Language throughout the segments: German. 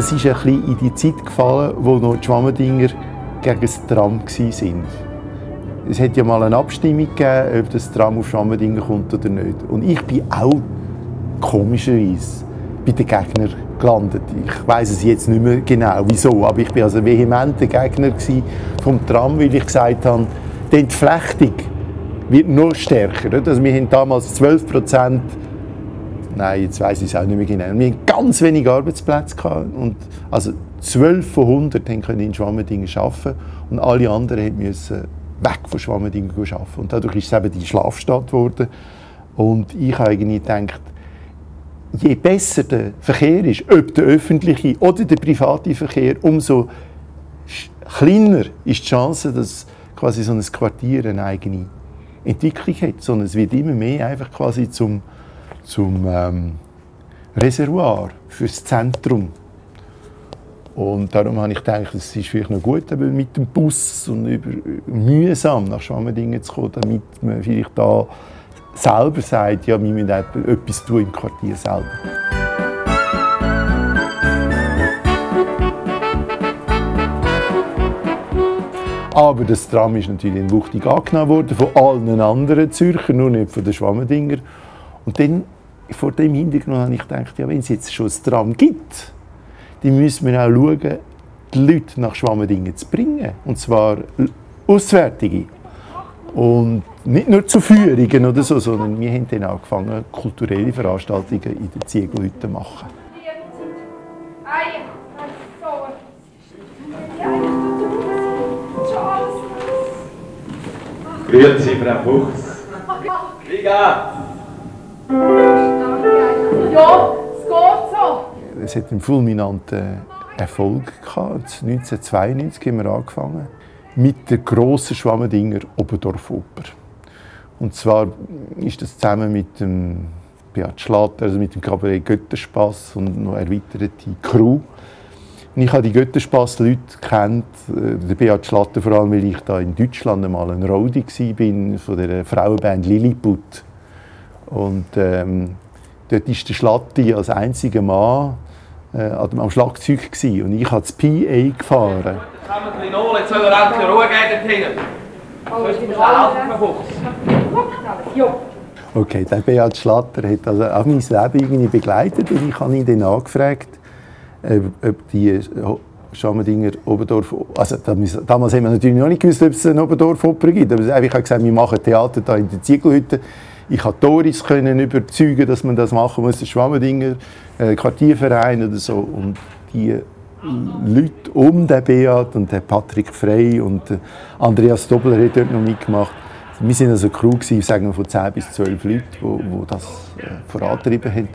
Das ist ein bisschen in die Zeit gefallen, wo noch die Schwammendinger gegen das Tram waren. Es hat ja mal eine Abstimmung gegeben, ob das Tram auf Schwammendinger kommt oder nicht. Und ich bin auch komischerweise bei den Gegnern gelandet. Ich weiß es jetzt nicht mehr genau, wieso, aber ich war also vehementer Gegner vom Tram, weil ich gesagt habe, die Entflechtung wird noch stärker. Also wir haben damals 12 Prozent Nein, jetzt weiß ich es auch nicht mehr genau. Wir hatten ganz wenige Arbeitsplätze. Gehabt. Und also 12 von 100 können in Schwammendingen arbeiten und alle anderen mussten weg von Schwammendingen arbeiten. Und dadurch ist es eben die Schlafstadt geworden. Und ich habe eigentlich gedacht, je besser der Verkehr ist, ob der öffentliche oder der private Verkehr, umso kleiner ist die Chance, dass quasi so ein Quartier eine eigene Entwicklung hat, sondern es wird immer mehr einfach quasi zum zum ähm, Reservoir fürs Zentrum. Und darum habe ich gedacht, es ist vielleicht noch gut, mit dem Bus und über, mühsam nach Schwammendingen zu kommen, damit man vielleicht da selber sagt, ja, wir müssen etwas tun im Quartier selber. Aber das Tram ist natürlich in Wuchtig angenommen worden von allen anderen Zürcher, nur nicht von den Schwammendinger. Und dann, vor dem Hintergrund habe ich gedacht, ja, wenn es jetzt schon ein Tram gibt, dann müssen wir auch schauen, die Leute nach Schwammendingen zu bringen. Und zwar Auswärtige. Und nicht nur zu Führungen oder so, sondern wir haben dann angefangen, kulturelle Veranstaltungen in den Ziegelhütten zu machen. Grüezi, Frau Fuchs. Wie geht's? Ja, es geht so. Es hat einen fulminanten Erfolg gehabt. 1992 haben wir angefangen mit der grossen Schwammendinger Oberdorf Oper. Und zwar ist das zusammen mit dem Beat Schlatter, also mit dem Cabaret Götterspass und noch erweiterte Crew. Und ich habe die Götterspass-Leute kennt, äh, der Beat Schlatter vor allem, weil ich da in Deutschland einmal ein Rowdy war von der Frauenband Lilliput. Und ähm, dort war der Schlatti als einziger Mann äh, am Schlagzeug gewesen. und ich habe das PA gefahren. Jetzt soll er endlich Ruhe geben dort hinten. Oh, Sonst Okay, der Beat Schlatter hat also auch mein Leben irgendwie begleitet und ich habe ihn dann angefragt, ob die Schammendinger Oberdorf, also damals haben wir natürlich noch nicht gewusst, ob es eine Oberdorf Oper gibt, aber ich habe gesagt, wir machen Theater hier in der Ziegelhütte ich konnte Doris können überzeugen, dass man das machen muss, der Schwammendinger, äh, Quartierverein oder so. Und die Leute um den Beat und den Patrick Frey und Andreas Dobler hat dort noch mitgemacht. Wir waren also eine Crew, sagen wir, von 10 bis 12 Leuten, die, die das äh, vorantrieben haben.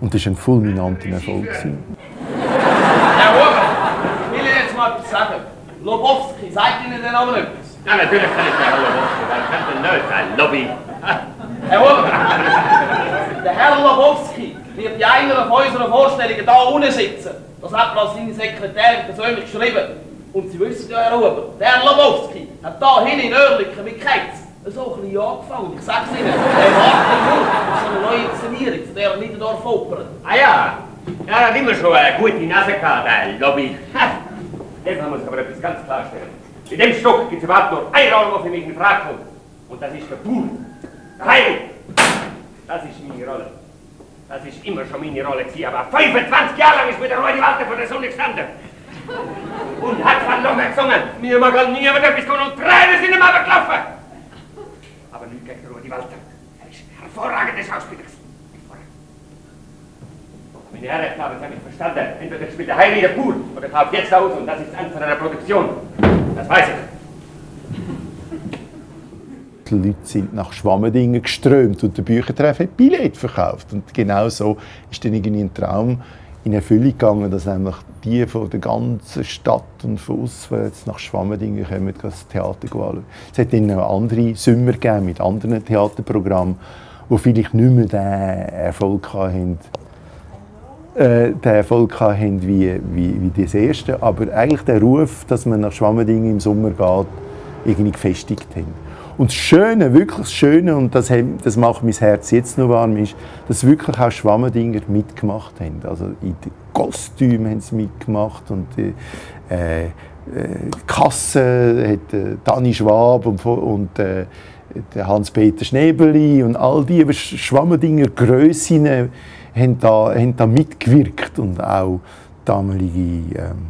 Und das war ein fulminanter Erfolg. Herr Huber, ich will jetzt mal etwas sagen. Lobowski, sagt Ihnen den Namen etwas? Ja, natürlich kann ich sagen Lobowski. Wer kennt denn nicht? Ein Lobby. Huber, der Herr Lobowski wird in einer von unseren Vorstellungen hier unten sitzen. Das hat mir seine Sekretärin persönlich geschrieben. Und Sie wissen ja, Herr Huber, der Herr Lobowski hat hier hin in Oerlikon mit Ketz so ein bisschen angefangen. Ich sag's Ihnen, der wartet nur auf so eine neue Inszenierung von der Niederdorf Oper. Ah ja, er hat immer schon eine gute Nase gehabt, der Lobby. Jetzt muss ich aber etwas ganz klarstellen. In dem Stück gibt es überhaupt nur ein Raum, der für mich in Frage kommt. Und das ist der Pool. Heil! Das ist meine Rolle. Das ist immer schon meine Rolle gewesen, aber 25 Jahre lang ist mir der die Walter vor der Sonne gestanden. Und hat von Lunge gesungen. Mir mag all niemand etwas tun und Tränen sind ihm aber gelaufen. Aber nicht gegen die Walter. Er ist ein hervorragender Schauspieler. Meine Herren, haben Sie mich verstanden. Entweder spielt der Heil in der Pool oder kauft jetzt aus und das ist Ernst einer Produktion. Das weiß ich die Leute sind nach Schwammendingen geströmt und der Büchertreff hat Billett verkauft. Und genau so ist dann irgendwie ein Traum in Erfüllung gegangen, dass nämlich die von der ganzen Stadt und von auswärts nach Schwammendingen kommen, das Theater anschauen. Es hat dann noch andere Sommer gegeben mit anderen Theaterprogrammen. die vielleicht nicht mehr den Erfolg hatten, äh, den Erfolg hatten wie, wie, wie das erste, aber eigentlich der Ruf, dass man nach Schwammendingen im Sommer geht, irgendwie gefestigt haben. Und das Schöne, wirklich das Schöne, und das, das macht mein Herz jetzt noch warm, ist, dass wirklich auch Schwammendinger mitgemacht haben. Also in den Kostümen haben sie mitgemacht und die, äh, äh, Kasse hat äh, Dani Schwab und, und äh, Hans-Peter Schnebeli und all die Schwammendinger Grössinnen haben da, haben da mitgewirkt und auch damalige, ähm,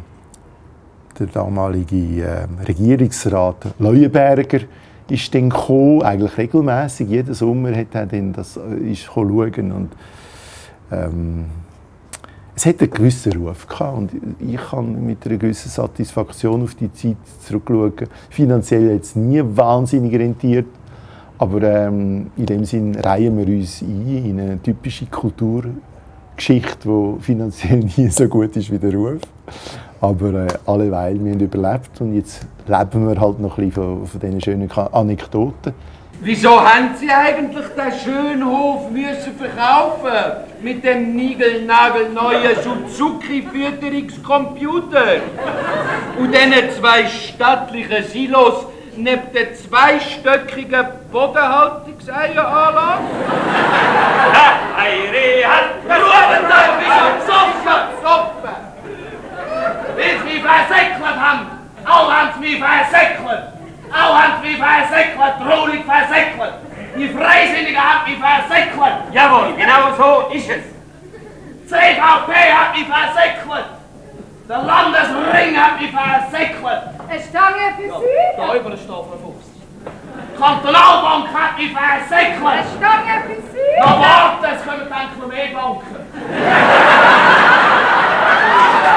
der damalige ähm, Regierungsrat Leuenberger ist dann gekommen, eigentlich regelmäßig jeden Sommer hat er dann das äh, ist schauen und ähm, es hat einen gewissen Ruf gehabt und ich kann mit einer gewissen Satisfaktion auf die Zeit zurückschauen. Finanziell jetzt nie wahnsinnig rentiert, aber ähm, in dem Sinn reihen wir uns ein in eine typische Kulturgeschichte, die finanziell nie so gut ist wie der Ruf. Aber äh, alleweil, wir haben überlebt und jetzt leben wir halt noch ein bisschen von, von diesen schönen Anekdoten. Wieso haben Sie eigentlich den schönen Hof müssen verkaufen mit dem niegelnagelneuen Suzuki-Fütterungscomputer und diesen zwei stattlichen Silos neben der zweistöckigen Bodenhaltungseieranlage? Eire hat Rubenteil wie gesoffen! Soppe! Bis wir versäckelt haben! Alle haben mich versäckelt! Alle haben mich versäckelt! Traurig versäckelt! Die Freisinnigen haben mich versäckelt! Jawohl, genau so ist es. CVP hat mich versäckelt! Der Landesring hat mich versäckelt! Eine Stange für Sie? Da über den Stoff Fuchs. Kantonalbank hat mich Eine versäckelt! Stange für Sie? Na warte, es kommen dann noch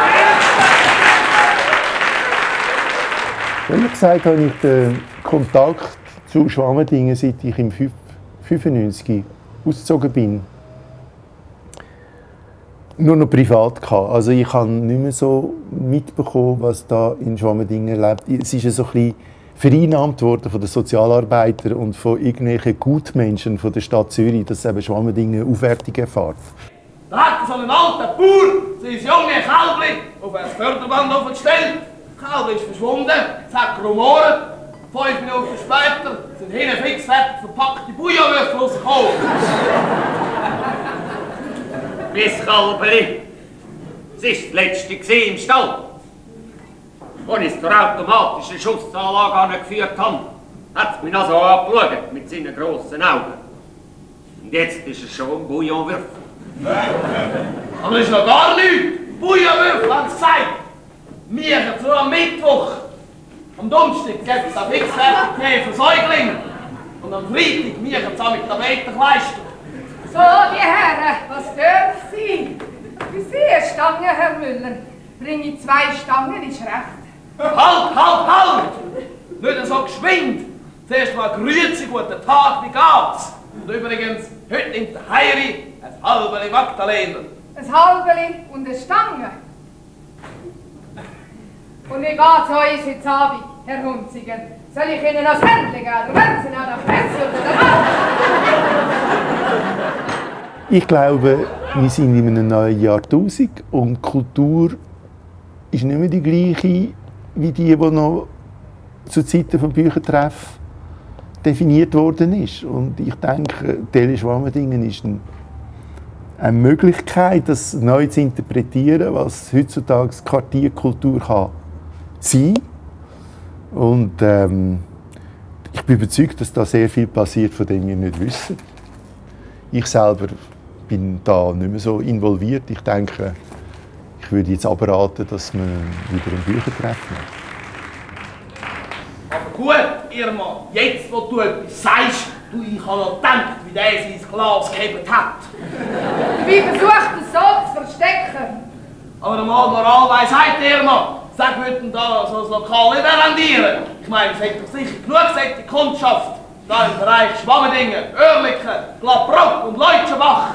Ehrlich gesagt habe ich den Kontakt zu Schwammendingen, seit ich im 95 ausgezogen bin, nur noch privat gehabt. Also ich habe nicht mehr so mitbekommen, was da in Schwammendingen lebt. Es ist so ein vereinnahmt worden von den Sozialarbeitern und von irgendwelchen Gutmenschen von der Stadt Zürich, dass eben Schwammendingen Aufwertung erfährt. Da hat so ein alter Bauer sein junge Kälbli auf ein Förderband aufgestellt. Kälbli ist verschwunden, es hat gerumoren. Fünf Minuten später sind hinten fix fertig verpackte Bouillonwürfel rausgekommen. Bis Kalberi. Es war das letzte im Stall. Als ich es zur automatischen Schussanlage angeführt habe, hat es mich noch so angeschaut mit seinen grossen Augen. Und jetzt ist es schon ein Bouillonwürfel. Aber das ist noch gar nichts. Bouillonwürfel haben sie gesagt. Wir zu am Mittwoch. Am Donnerstag gibt es ein fix fertig Tee für Säuglinge. Und am Freitag wir zusammen mit der Weiterkleister. So, die Herren, was dürfen Sie? Für Sie eine Stange, Herr Müller. Bringe zwei Stangen, ist recht. Halt, halt, halt! Nicht so geschwind! Zuerst mal grüezi, guten Tag, wie geht's? Und übrigens, heute nimmt der Heiri ein halbes Magdalena. Ein Halbeli und eine Stange. Und wie geht's euch heute Abend, Herr Hunziger? Soll ich Ihnen das Händchen geben? Wenn Sie an der Fresse oder der Ich glaube, wir sind in einem neuen Jahrtausend und Kultur ist nicht mehr die gleiche wie die, die noch zu Zeiten von Büchertreff definiert worden ist. Und ich denke, Tele Schwammendingen ist ein, eine Möglichkeit, das neu zu interpretieren, was heutzutage Quartierkultur kann sein. Und ähm, ich bin überzeugt, dass da sehr viel passiert, von dem wir nicht wissen. Ich selber bin da nicht mehr so involviert. Ich denke, ich würde jetzt abraten, dass man wieder einen Büchertreff macht. Aber gut, Irma, jetzt wo du etwas sagst, du, ich habe noch gedacht, wie der sein Glas gehebt hat. Wie versucht es so zu verstecken? Aber mal Moralweisheit, Irma, Sag würden da so ein Lokal nicht rentieren. Ich meine, es hätte doch sicher genug gesagt, die Kundschaft. Da im Bereich Schwammendingen, Oerlikon, Glabrop und Leutschenbach.